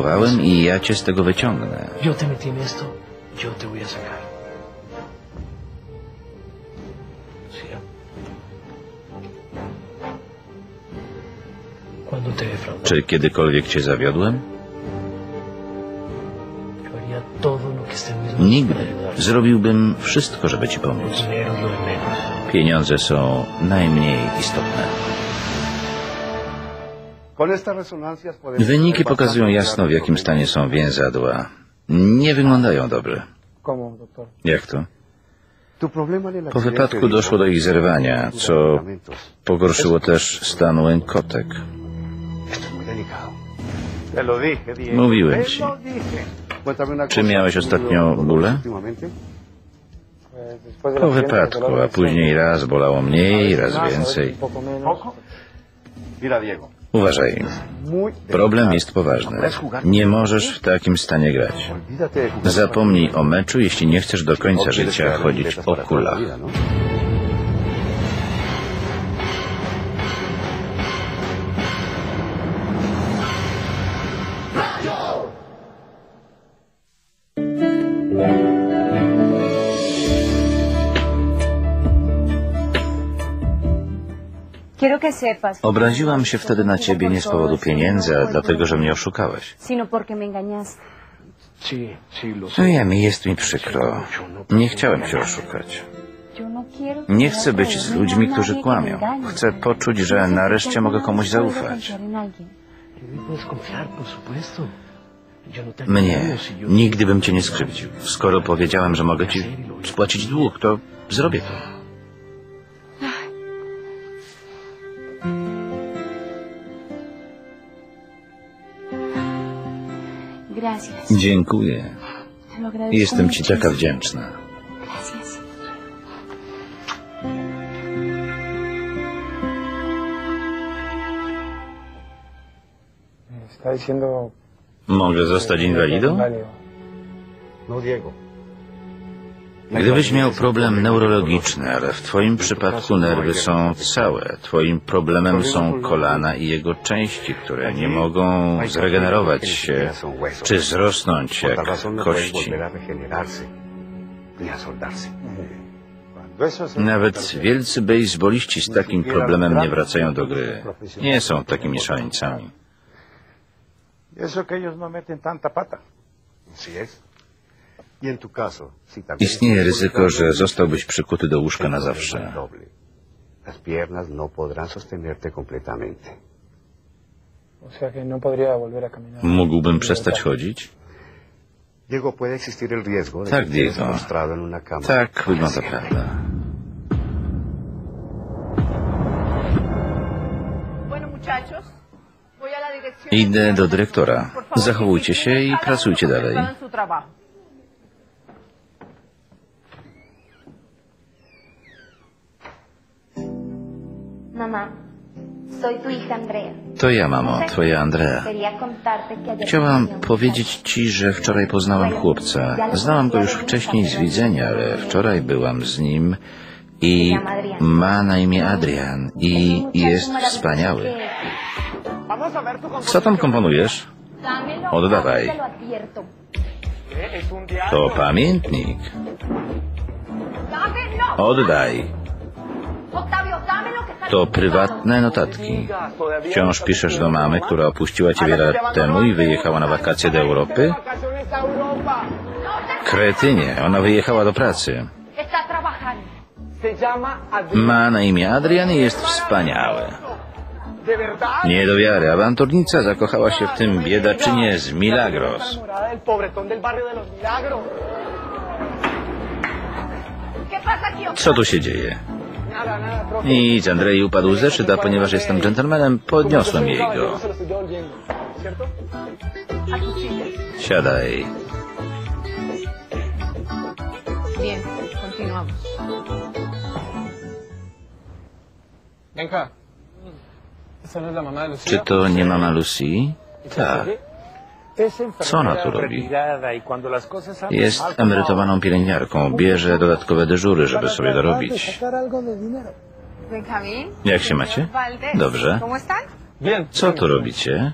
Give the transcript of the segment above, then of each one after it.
Chowałem i ja cię z tego wyciągnę. Yo te metí en esto, yo te voy a sacar. ¿Sí? Cuando te defraudé, Czy kiedykolwiek cię zawiodłem? yo haría todo lo que esté en mis manos para Nigdy. ayudarte. Zrobiłbym wszystko, żeby ci pomóc. dinero es lo de menos. Pieniądze są najmniej istotne. Wyniki pokazują jasno, w jakim stanie są więzadła. Nie wyglądają dobrze. Jak to? Po wypadku doszło do ich zerwania, co pogorszyło też stan łękotek. Mówiłem ci. Czy miałeś ostatnio bóle? Del Po wypadku, a później raz bolało mniej, raz więcej. Mira, Diego. Uważaj, problem jest poważny. Nie możesz w takim stanie grać. Zapomnij o meczu, jeśli nie chcesz do końca życia chodzić o kulach. Obraziłam się wtedy na ciebie nie z powodu pieniędzy, a dlatego, że mnie oszukałeś. Wiem, i jest mi przykro. Nie chciałem cię oszukać. No Nie chcę być z ludźmi, którzy kłamią. Chcę poczuć, że nareszcie mogę komuś zaufać. Y no Mnie. Nigdy bym cię nie skrzywdził. Skoro powiedziałem, że mogę ci spłacić dług, to zrobię to. Dziękuję. Jestem ci taka wdzięczna. Mogę zostać inwalidą? No, Diego. Gdybyś miał problem neurologiczny, ale w twoim przypadku nerwy są całe. Twoim problemem są kolana i jego części, które nie mogą zregenerować się czy zrosnąć Por tal jak kości. Nawet wielcy bejsboliści z takim problemem nie wracają do gry. Nie są takimi szaleńcami. Eso que ellos no meten tanta pata. Es. Istnieje ryzyko, że zostałbyś przykuty do łóżka na zawsze. no. Mógłbym przestać chodzić? Tak, Diego. Tak wygląda prawda. Idę do dyrektora. Zachowujcie się i pracujcie dalej. Soy tu hija Andrea. To ja, mamo, twoja Andrea. Chciałam powiedzieć ci, że wczoraj poznałam chłopca. Znałam go już wcześniej z widzenia, ale wczoraj byłam z nim i ma na imię Adrian i jest wspaniały. Co tam komponujesz? Oddawaj. advierto. To pamiętnik. Oddaj. To prywatne notatki. Wciąż piszesz do mamy, która opuściła ciebie lat temu i wyjechała na wakacje do Europy? Kretynie, ona wyjechała do pracy. Ma na imię Adrian i jest wspaniały. Nie do wiary, awanturnica zakochała się w tym biedaczynie z Milagros. Co tu się dzieje? Nic, Andrzej upadł ze ponieważ jestem dżentelmenem, podniosłem jej go. Siadaj. Czy to nie mama Lucy? Tak. Co ona tu robi? Jest emerytowaną pielęgniarką, bierze dodatkowe dyżury, żeby sobie dorobić. Jak się macie? Dobrze. Bien. Co tu robicie?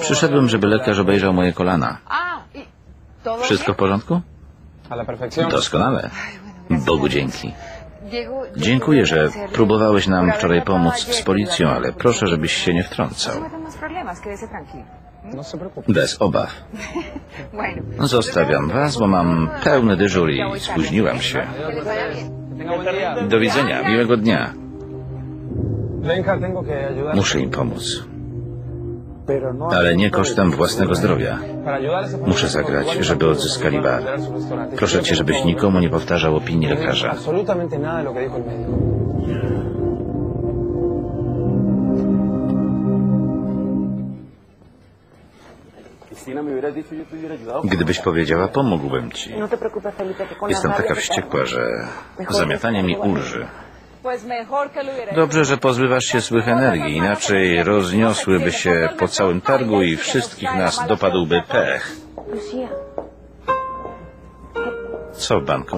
Przyszedłem, żeby lekarz obejrzał moje kolana. Wszystko w porządku? Doskonale. Bogu dzięki. Dziękuję, że próbowałeś nam wczoraj pomóc z policją, ale proszę, żebyś się nie wtrącał. No. Bez obaw. Zostawiam was, bo mam pełny dyżur i spóźniłam się. Do widzenia, miłego dnia. Muszę im pomóc. Ale nie kosztem własnego zdrowia. Muszę zagrać, żeby odzyskali bar. Proszę cię, żebyś nikomu nie powtarzał opinii lekarza. Gdybyś powiedziała, pomógłbym ci. No Jestem taka wściekła, że zamiatanie mi ulży. Dobrze, że pozbywasz się złych energii, inaczej rozniosłyby się po całym targu i wszystkich nas dopadłby pech. Co w banku?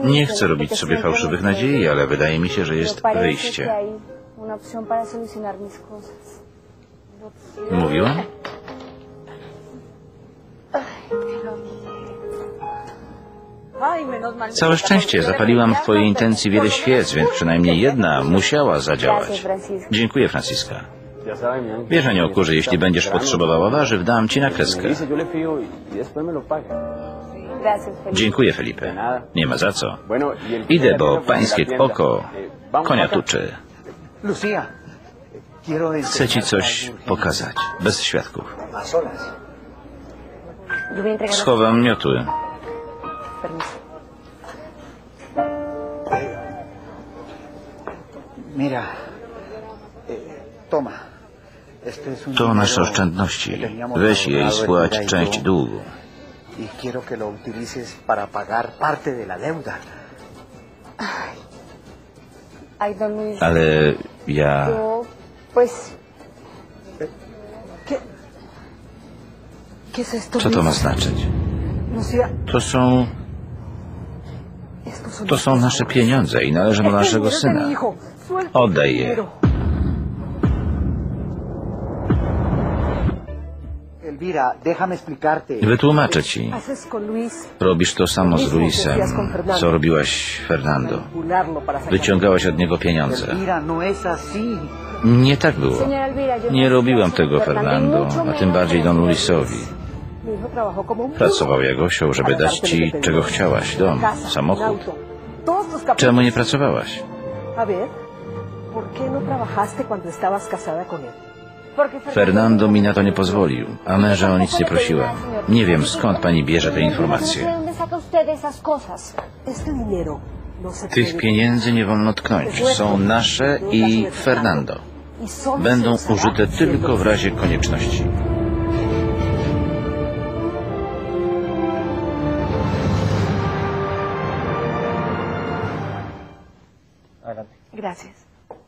no Nie chcę robić sobie fałszywych nadziei, ale wydaje mi się, że jest wyjście. hay Całe szczęście, zapaliłam w twojej intencji wiele świec, więc przynajmniej jedna musiała zadziałać. Dziękuję, Franciska. Wiesz, że jeśli będziesz potrzebowała warzyw, dam ci na kreskę. Dziękuję, Felipe. Nie ma za co. Idę, bo pańskie oko konia tuczy. Chcę ci coś pokazać, bez świadków. Schowam miotły. To nasze oszczędności. Weź je i spłać część długu. Quiero que lo utilices para pagar parte de la deuda. Ay, don Luis. Ale ja... Yo, pues... ¿Qué? ¿Qué es esto? Co to ma znaczyć? Lucía, To są... To są nasze pieniądze i należą do naszego syna. Oddaj je. Wytłumaczę ci. Robisz to samo z Luisem, co robiłaś Fernando. Wyciągałaś od niego pieniądze. No. Nie tak było. Nie no robiłam tego Fernando, a tym bardziej Don Luisowi. Pracował jak osioł, żeby dać ci, czego chciałaś. Dom, samochód. Czemu nie pracowałaś? Fernando mi na to nie pozwolił, a męża o nic nie prosiłam. Nie wiem, skąd pani bierze te informacje. No sé dónde saca usted esas cosas. Este dinero no se Tych puede- pieniędzy nie wolno tknąć. Są nasze i Fernando. Y Będą użyte tylko w razie konieczności. Gracias. Adriana, como te adelanté.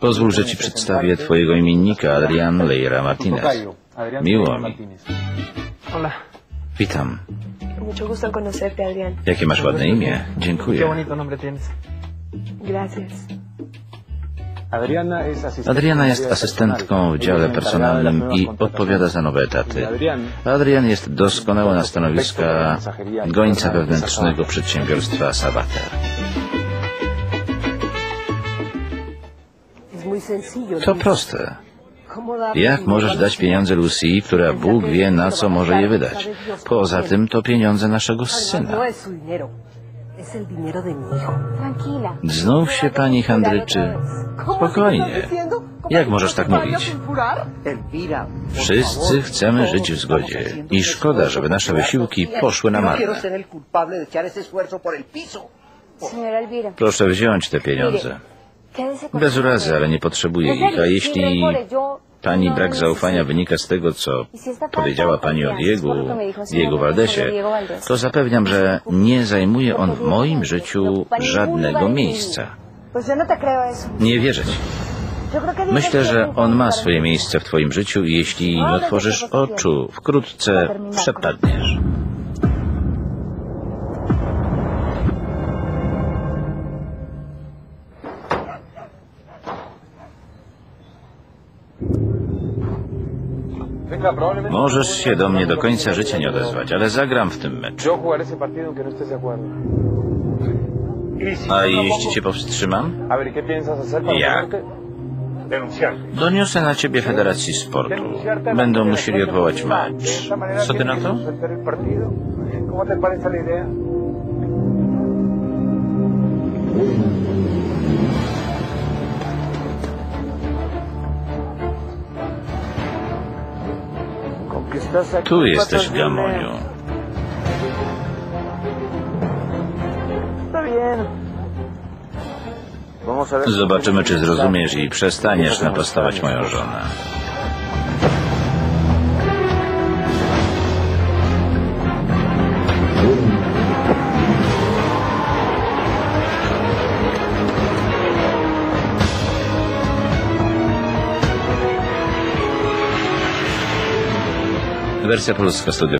Pozwól, że ci przedstawię twojego imiennika, Adrian Leira Martinez. Miło mi. Witam. Mucho gusto en conocerte, Adrián. Jakie masz ładne imię? Dziękuję. Adriana jest asystentką w dziale personalnym i odpowiada za nowe etaty. Adrian jest doskonały na stanowiska gońca wewnętrznego przedsiębiorstwa Sabater. To proste. ¿Cómo darle Jak możesz dać pieniądze Lucy, która Bóg wie na co może je wydać? Poza tym to pieniądze naszego syna. No. Znów się pani handryczy. Spokojnie. Jak możesz tak mówić? Wszyscy chcemy żyć w zgodzie i szkoda, żeby nasze wysiłki poszły na no marne. Proszę wziąć te pieniądze. Bez urazy, ale nie potrzebuję ich, a jeśli pani brak zaufania wynika z tego, co powiedziała pani o Diego, Diego Valdés. to zapewniam, że nie zajmuje on w moim życiu żadnego miejsca. Nie wierzę ci. Myślę, że on ma swoje miejsce w twoim życiu i jeśli nie otworzysz oczu, wkrótce przepadniesz. Możesz się do mnie do końca życia nie odezwać, ale zagram w tym meczu. A jeśli cię powstrzymam? A ver, ¿y ¿qué piensas hacer para Ya. ponerte? Denunciarte. Doniosę na ciebie Federacji Sportu. Będą musieli odwołać mecz. Co ty na to? Tu jesteś, Gamoniu. Zobaczymy, czy zrozumiesz i przestaniesz napastować moją żonę. Wersja polska studia